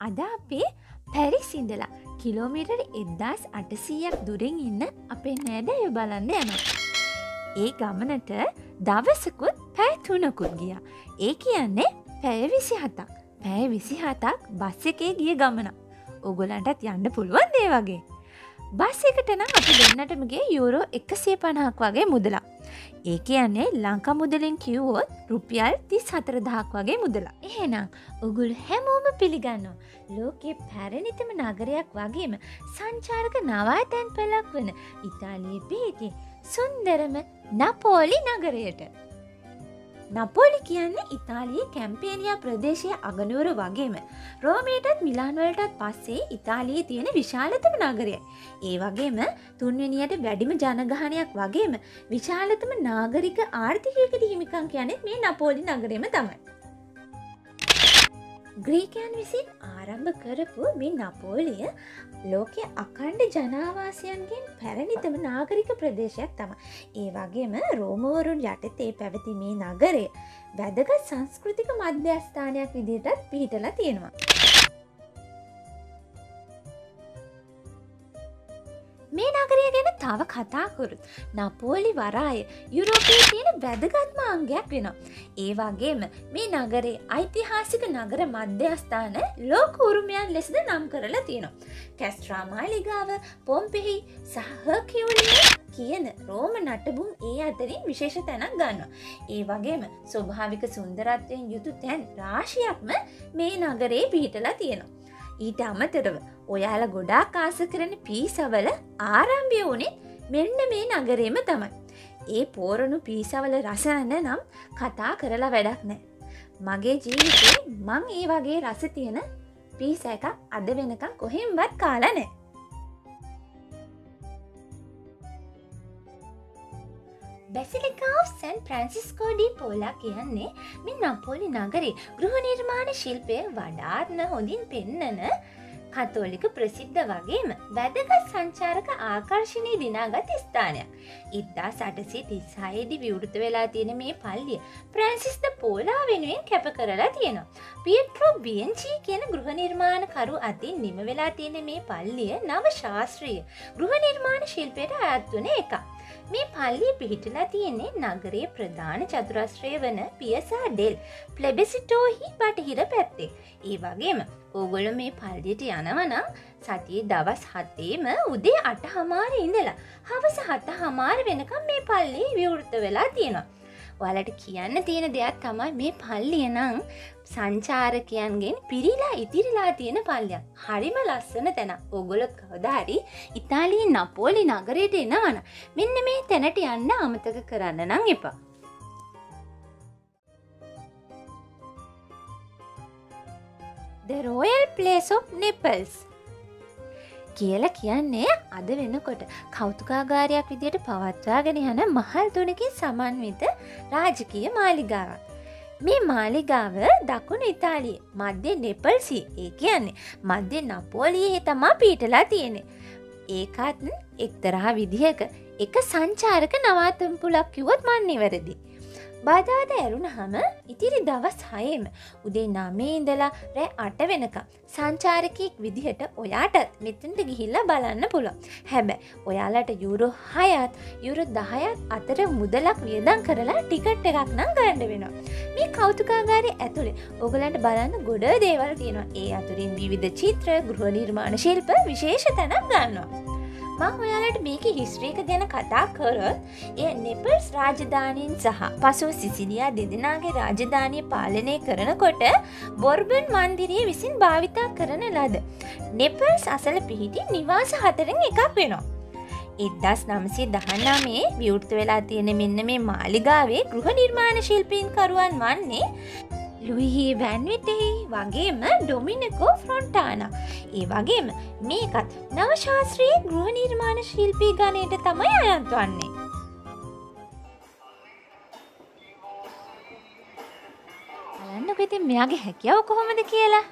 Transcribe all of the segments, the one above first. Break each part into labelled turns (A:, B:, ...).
A: අද අපේ පැරිස් ඉඳලා කිලෝමිටර් එද්දාස් අටසීයක් දුරින් ඉන්න අපේ නෑදැය බලන්න යන. ඒ ගමනට දවසකුත් පැය තුනකුත් ගිය. ඒ කියන්නේ පැය විසි හතක් පැය විසි හතක් බස් එකේ ගිය ගමන. ඔගොලන්ටත් යන්න පුළුවන් දේ වගේ. බස් එකට නම් අපි දෙන්නටමගේ යුරෝ එකසිය පණහක් වගේ මුදලා. ඒ කියන්නේ ලංකා මුදලින් කිව්වොත් රුපියල් තිස් හතරදහක් වගේ මුදලා. එහෙනම් උගුල් හැමෝම පිළිගන්න. ලෝකයේ පැරණිතම නගරයක් වගේම සංචාරක නවාතැන් පෙලක් වන ඉතාලිය පිහිටි සුන්දරම නපෝලි නගරයට. නපෝලි කියන්නේ ඉතාලිය කැම්පේනියා ප්‍රදේශය අගනුවර වගේම රෝමයටත් මිලාන්වලටත් පස්සේ ඉතාලිය තියෙන විශාලතම නගරය. ඒ වගේම තුන්වෙනියට වැඩිම ජනගහනයක් වගේම විශාලතම නාගරික ආර්ථිකයකට හිමිකං කියනෙත් මේ නපෝලි නගරම තමයි. ග්‍රීකයන් විසින් ආරම්භ කරපු මේ නපෝලිය ලෝකෙ අකණ්ඩ ජනාවාසයන්ගෙන් පැරණිතම නාගරික ප්‍රදේශයක් තම. ඒ වගේම රෝමෝරුන් යටතේ පැවති මේ නගරය වැදගත් සංස්කෘතික මධ්‍යස්ථානයක් විදිටත් පිහිටලා තියෙනවා. මේ නගරය ගැන තව කතාකුරුත් නපෝලි වරාය යුරෝපයේ තියෙන වැදගත්ම අංගයක් වෙනවා. ඒ වගේම මේ නගරේ ඓතිහාසික නගර මධ්‍යස්ථාන ලෝක උරුමයන් ලෙසද නම් කරලා තියෙනවා. කැස්ට්‍රාමාලිගාව පොම්පෙහි සහකිවලිය කියන රෝම නටබුම් ඒ අතරින් විශේෂ තැනක් ගන්න. ඒ වගේම ස්වභාවික සුන්දරත්වයෙන් යුතු තැන් රාශියක්ම මේ නගරේ පිහිටලා තියෙනවා. ඊට අමතරව ඔයාල ගොඩාක් ආස කරන පීසවල ආරම්භය වනේ මෙන්න මේ නගරේම තමයි. ඒ පෝරණු පීසවල රසන්න නම් කතා කරලා වැඩක් නෑ. මගේ ජීවිතේ මං ඒ වගේ රස තියෙන පීස එකක් අද වෙනකම් කොහෙම්වත් කාලනෑ. බැසිලිකාව සැන් ප්‍රන්සිස්කෝඩී පෝලා කියන්නේ මින් නපොලි නගරේ ගෘහ නිර්මාණ ශිල්පය වඩාත්න හොඳින් පෙන්නන කතෝලික ප්‍රසිද්ධ වගේම වැදගත් සංචාරක ආකර්ශණය දිනාගත් ස්ථානයක්. ඉද්දා සටසි තිස්සායේදි විවෘත වෙලා තියෙන මේ පල්ලිය ප්‍රන්සිස්ද පෝලා වෙනුවෙන් කැප කරලා තියෙනවා. පියට්‍රෝ බියන්චී කියන ගෘහ නිර්මාණකරු අතින් නිම වෙලා තියෙන මේ පල්ලිය නව ශාස්ත්‍රීය ගෘහ නිර්මාණ ශිල්පයට අයත්වන එකක්. මේ පල්ලිය පිහිටලා තියෙන්නේ නගරේ ප්‍රධාන චතුරස්ත්‍රය වන පියසා ඩෙල් ප්ලෙබෙසිටෝහි බටහිර පැත්තේ. ඒ වගේම ඕගොල මේ පල්ලියට යනවනම් සතිය දවස් හත්තේම උදේ අට හමාර ඉඳලා හවස හත හමාර වෙනකම් මේ පල්ලි විවෘත වෙලා තියෙනවා. ඔයාලට කියන්න තියෙන දෙයක් තමයි මේ පල්ලිය නං සංචාරකයන්ගෙන් පිරිලා ඉතිරිලා තියෙන පල්ලයක්. හරිම ලස්සන තැන ඔගොලොත් කවදාරි ඉතාලී නපෝලි නගරයට එනවන මෙන්න මේ තැනට යන්න අමතක කරන්න නං එපා. The Royal Place of Naples. කියල කියන්නේ අද වෙනකොට කෞතුකාගාරයක් විදියට පවත්වාගෙන යන මහල් තුනකින් සමන්විත රාජකීය මාලිගාවක්. මේ මාලිගාව දකුණු ඉතාලිය මධ්‍ය නෙපල්සි ඒ කියන්නේ මධ්‍ය නපෝලියෙහි තමා පීටලා තියෙනෙ. ඒකත් එක්තරා විදිහක එක සංචාරක නවාතම්පුලක් කිවොත් මන්නේ වැරදි. බාධාද ඇරුණ හම ඉතිරි දවස් හයම උදේ නමේ ඉඳලා රෑ අට වෙනක සංචාරකයෙක් විදිහට ඔයාටත් මෙතන්ට ගිහිල්ලා බලන්න පුළොන් හැබැ ඔයාලට යුරෝ හයත් යුරු දහයත් අතර මුදලක් වියදං කරලා ටිකට් එකක් නම් ගණඩ වෙනවා. මේ කෞතුකාගාරය ඇතුළේ ඔගලන්ට බලන්න ගොඩ දේවල් තියෙනවා. ඒ අතුරින් විවිධ චිත්‍ර ගෘහ නිර්මාණ ශිල්ප විශේෂ තැනක් ගන්නවා. මං ඔයාලට මේක හිස්ත්‍රීක ගැන කතා කරොත් එය නෙපල්ස් රාජධානයෙන් සහ පසුව සිසිලියා දෙදෙනගේ රාජධානය පාලනය කරනකොට බොර්බන් මන්දිරය විසින් භාවිතා කරන ලද. නෙපල්ස් අසල පිහිටි නිවාස හතරෙන් එකක් වෙනවා. එදස් නමසේ දහන්නාමේ විවෘත වෙලා තියෙන මෙන්න මේ මාලිගාවේ ගෘහ නිර්මාණ ශිල්පීන්කරුවන් වන්නේ ලුයිහි වැන්විටෙහි වගේම ඩොමිනකෝ ෆ්‍රොන්ටාන. ඒ වගේම මේකත් නවශාස්ත්‍රයේ ගෘහ නිර්මාණ ශිල්පී ගණයට තමයි අයත්වන්නේ. අලන්නක ඉතින් මෙයාගේ හැකියාව කොහොමද කියලා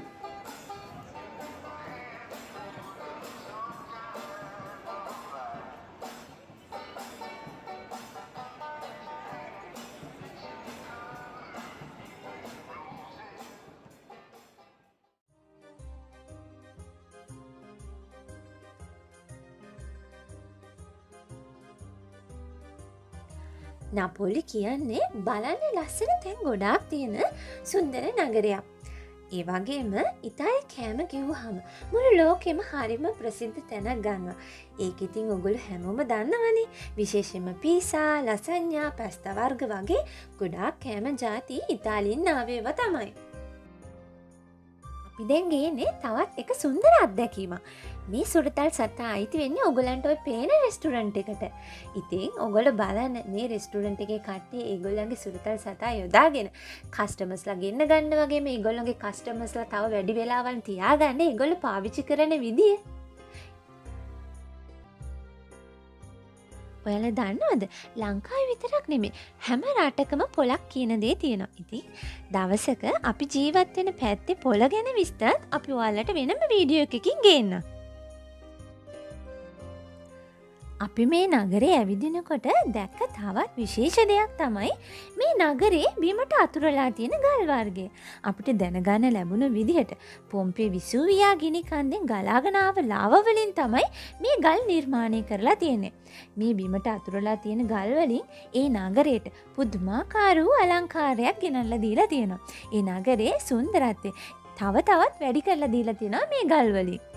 A: නපොලි කියන්නේ බලන්න ලස්සන තැන් ගොඩාක් තියෙන සුන්දර නගරයක්. ඒ වගේම ඉතායි කෑම කිව්හම මුළු ලෝකෙම හරිම ප්‍රසිද්ධ තැනක් ගන්නවා. ඒක ඉතින් ඔගොලු හැමෝම දන්නවනේ විශේෂෙන්ම පිසා ලසඥා පැස්තවර්ග වගේ ගොඩාක් කෑම ජාති ඉතාලින් නාවේව තමයි. අපි දැන්ගේනේ තවත් එක සුන්දර අත්දැකීම. මේ සුරතල් සතා අයිති වෙන්න ඔගොලන්ට ඔය පේන රෙස්ටුරන්ට් එකට. ඉතින් ඔගොල බලන්න මේ රෙස්ටුරන්ට් එක කට්ටේ ඒගොල්ලන්ගේ සුරතල් සතා යොදාගෙන කස්ටමස්ලා ගන්න ගන්න වගේ මේ ගොල්ලගේ කස්ටමස්ලා තව වැඩි වෙලාවන් තියාගන්න ඒගොල්ල පාවිච්චි කරන විදිිය. ඔයාල දන්නවද? ලංකායි විතරක් නෙමේ හැම රටකම පොලක් කියන දේ තියෙනවා. ඉති දවසක අපි ජීවත්වෙන පැත්තේ පොල ගැන විස්තත් අපි ඔයාලට වෙනම වීඩියෝ එකකින් ගේන්න අපි මේ නගරේ ඇවිදිනකොට දැක්ක තවත් විශේෂ දෙයක් තමයි මේ නගරේ බිමට අතුරලා තියෙන ගල්වර්ගේ. අපිට දැනගන්න ලැබුණු විදිහට පොම්පේ විසූවයා ගිනි කන්දෙන් ගලාගනාව ලාවවලින් තමයි මේ ගල් නිර්මාණය කරලා තියෙන්නේ. මේ බිමට අතුරලා තියෙන ගල්වලින් ඒ නගරයට පුද්මාකාරූ අලංකාරයක් ගෙනල්ල දීලා තියෙනවා. ඒ නගරේ සුන්දරත්වය තව තවත් වැඩි කරලා දීලා තියෙනවා මේ ගල්වලින්.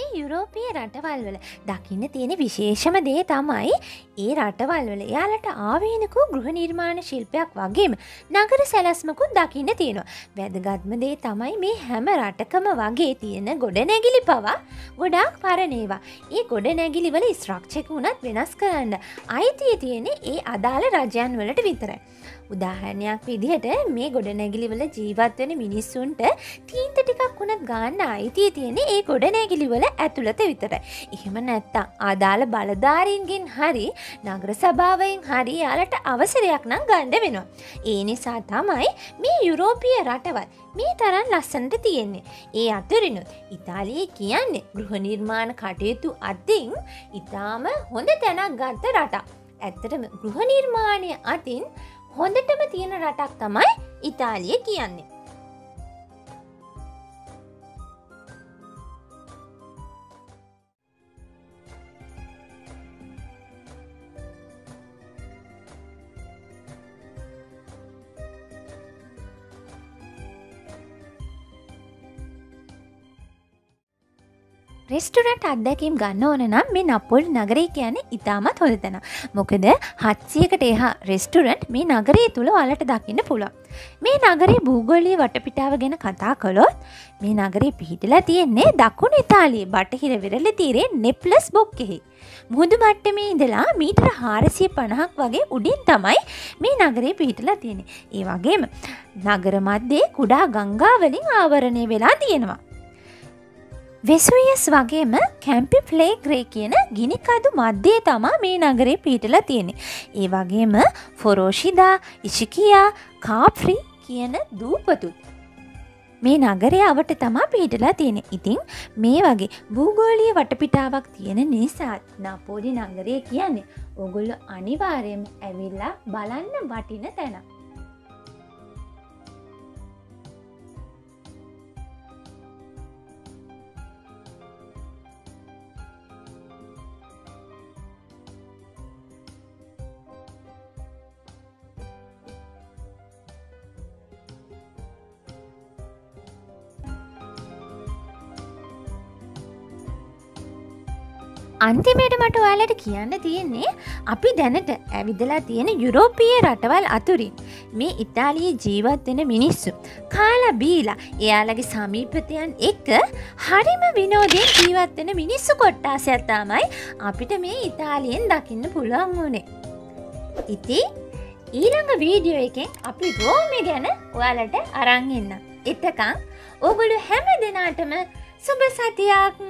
A: මේ යුරෝපිය රටවල් වල දකින්න තියෙන විශේෂම දේ තමයි ඒ රටවල් වල එයාලට ආවේනකු ගෘහ නිර්මාණ ශිල්පයක් වගේම නගර සැලස්මකුත් දකින්න තියෙනවා. වැදගත්ම දේ තමයි මේ හැම රටකම වගේ තියෙන ගොඩ නැගිලි පවා ගොඩාක් පරණේවා. ඒ ගොඩ නැගිලි වල ස්ත්‍රක්ෂක වුණත් වෙනස් කරන්න අයිතිය තියෙන ඒ අදාළ රජයන් වලට විතරයි. උදාහරණයක් විදිහට මේ ගොඩනැගිලිවල ජීවත්වෙන මිනිස්සුන්ට තීන්ත ටිකක් වුණත් ගාන්න අයිතිය තියෙන ඒ ගොඩනැගිලිවල ඇතුළත විතර. එහෙම නැත්තා ආදාළ බලධාරීන්ගෙන් හරි නගර සභාවයෙන් හරි යාලට අවසරයක් නම් ගණ්ඩ වෙනවා. ඒ නිසා තමයි මේ යුරෝපිය රටවල් මේ තරන් ලස්සනට තියෙන්නේ. ඒ අතුරෙනුත් ඉතාලිය කියන්නේ ගෘහ නිර්මාණ කටයුතු අත්තිං ඉතාම හොඳ තැනක් ගත්ත රටක්. ඇත්තටම ගෘහ නිර්මාණය අතින් හොඳටම තියෙන රටක් තමයි ඉතාලිය කියන්නේ. රෙස්ටරට අත්දැකීම් ගන්න ඕන නම් මේ නපොල් නගරේ කියන ඉතාමත් හොඳතන. මොකද හත්සියකට එහා රෙස්ටරන්ට් මේ නගරේ තුළ වලට දකින්න පුළුව. මේ නගරේ භූගොලී වටපිටාව ගැන කතා කළොත් මේ නගරේ පිහිටලා තියෙන්නේ දකුණ ඉතාලිය බටහිර විරල තීරේ නෙප්ලස් බොක්කෙහි. මුහුදු මට්ටමේ ඉඳලා මීටර හාරසිය පණහක් වගේ උඩින් තමයි මේ නගරේ පිහිටලා තියෙන. ඒ වගේම නගර මධ්‍යේ කුඩා ගංගාවලින් ආවරණය වෙලා තියෙනවා. වෙසුවියස් වගේම කැම්පි ෆ්ලේ ග්‍රේ කියන ගිනිකදු මධ්‍යය තමා මේ නගරේ පීටලා තියෙනෙ. ඒ වගේම ෆොරෝෂිදා ඉශිකයා කාප්‍රි කියන දූපතුත්. මේ නගරය අවට තමා පිහිටලා තියෙන ඉතිං මේ වගේ භූගෝලිය වටපිටාවක් තියෙන නිසාත් නපෝඩි නගරය කියන්නේ ඔගොල්ල අනිවාරයම ඇවිල්ලා බලන්න වටින තැනක්. අන්තිමයට මට ඔයාලට කියන්න තියෙන්නේ අපි දැනට ඇවිදලා තියෙන යුරෝපිය රටවල් අතුරින් මේ ඉතාලිය ජීවත් වෙන මිනිස්සු. කාලා බීලා එයාලගේ සමීපතයන් එක්ක හරිම විනෝදයෙන් ජීවත් වෙන මිනිස්සු කොට්ටාසයක් තමයි අපිට මේ ඉතාලියෙන් දකින්න පුළුවන් වුණේ ඉති ඊළඟ වීඩියෝ එකෙන් අපි රෝමය ගැන ඔයාලට අරංගන්න එතකං ඔගුළු හැම දෙනාටම සුභ සතියක්!